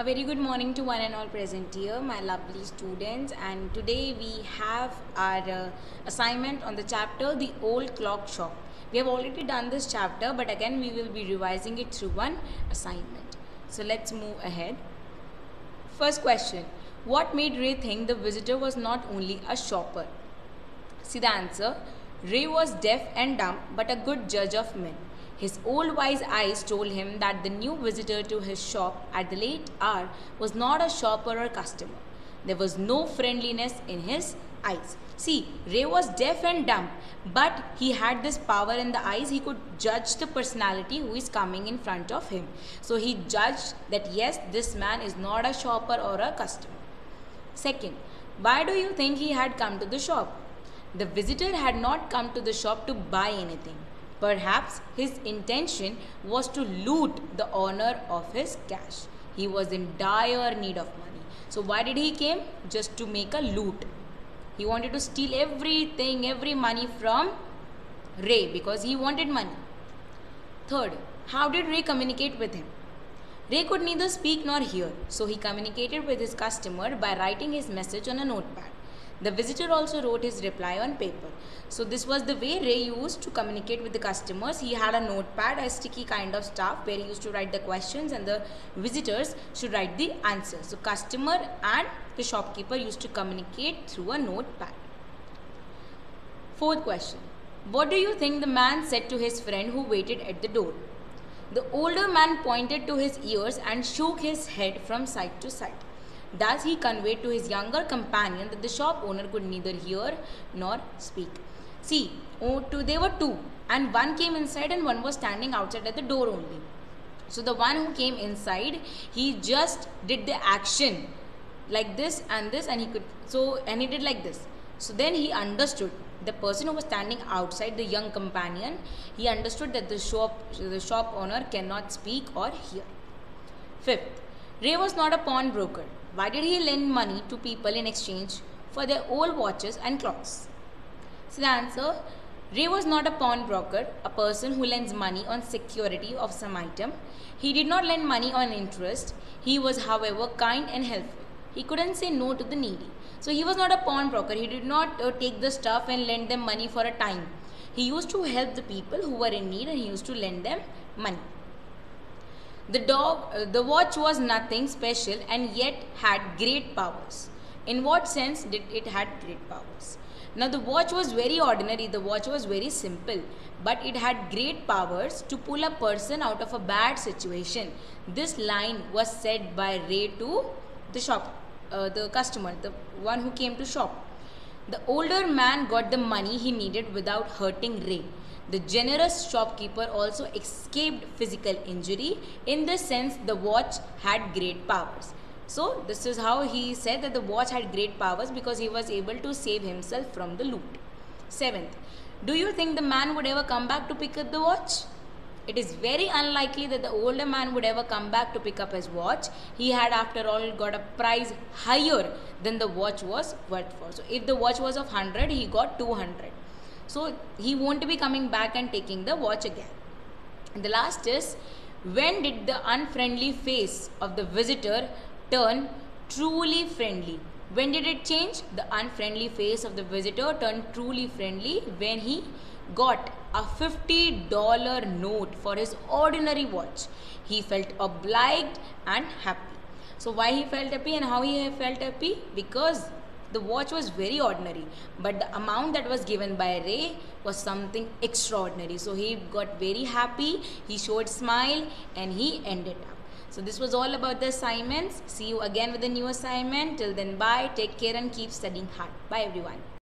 A very good morning to one and all present here, my lovely students. And today we have our uh, assignment on the chapter The Old Clock Shop. We have already done this chapter, but again we will be revising it through one assignment. So let's move ahead. First question What made Ray think the visitor was not only a shopper? See the answer. Ray was deaf and dumb, but a good judge of men. His old wise eyes told him that the new visitor to his shop at the late hour was not a shopper or customer. There was no friendliness in his eyes. See, Ray was deaf and dumb, but he had this power in the eyes. He could judge the personality who is coming in front of him. So he judged that yes, this man is not a shopper or a customer. Second, why do you think he had come to the shop? The visitor had not come to the shop to buy anything. Perhaps his intention was to loot the owner of his cash. He was in dire need of money. So why did he came? Just to make a loot. He wanted to steal everything, every money from Ray because he wanted money. Third, how did Ray communicate with him? Ray could neither speak nor hear, so he communicated with his customer by writing his message on a notepad. The visitor also wrote his reply on paper. So this was the way Ray used to communicate with the customers. He had a notepad, a sticky kind of stuff where he used to write the questions and the visitors should write the answers. So customer and the shopkeeper used to communicate through a notepad. Fourth question. What do you think the man said to his friend who waited at the door? The older man pointed to his ears and shook his head from side to side. Thus, he conveyed to his younger companion that the shop owner could neither hear nor speak. See, oh, two, they were two, and one came inside and one was standing outside at the door only. So, the one who came inside, he just did the action like this and this, and he could, so, and he did like this. So, then he understood the person who was standing outside the young companion he understood that the shop the shop owner cannot speak or hear fifth ray was not a pawnbroker why did he lend money to people in exchange for their old watches and clocks? So the answer Ray was not a pawnbroker, a person who lends money on security of some item. He did not lend money on interest. He was, however, kind and helpful. He couldn't say no to the needy. So he was not a pawnbroker. He did not uh, take the stuff and lend them money for a time. He used to help the people who were in need and he used to lend them money. The dog, uh, the watch was nothing special and yet had great powers. In what sense did it had great powers? Now the watch was very ordinary, the watch was very simple, but it had great powers to pull a person out of a bad situation. This line was said by Ray to the shop, uh, the customer, the one who came to shop. The older man got the money he needed without hurting Ray. The generous shopkeeper also escaped physical injury. In this sense, the watch had great powers. So, this is how he said that the watch had great powers because he was able to save himself from the loot. Seventh, do you think the man would ever come back to pick up the watch? It is very unlikely that the older man would ever come back to pick up his watch. He had, after all, got a price higher than the watch was worth for. So, if the watch was of 100, he got 200. So he won't be coming back and taking the watch again. And the last is when did the unfriendly face of the visitor turn truly friendly? When did it change? The unfriendly face of the visitor turned truly friendly when he got a $50 note for his ordinary watch. He felt obliged and happy. So why he felt happy and how he felt happy? Because the watch was very ordinary, but the amount that was given by Ray was something extraordinary. So he got very happy, he showed smile and he ended up. So this was all about the assignments. See you again with a new assignment. Till then, bye. Take care and keep studying hard. Bye everyone.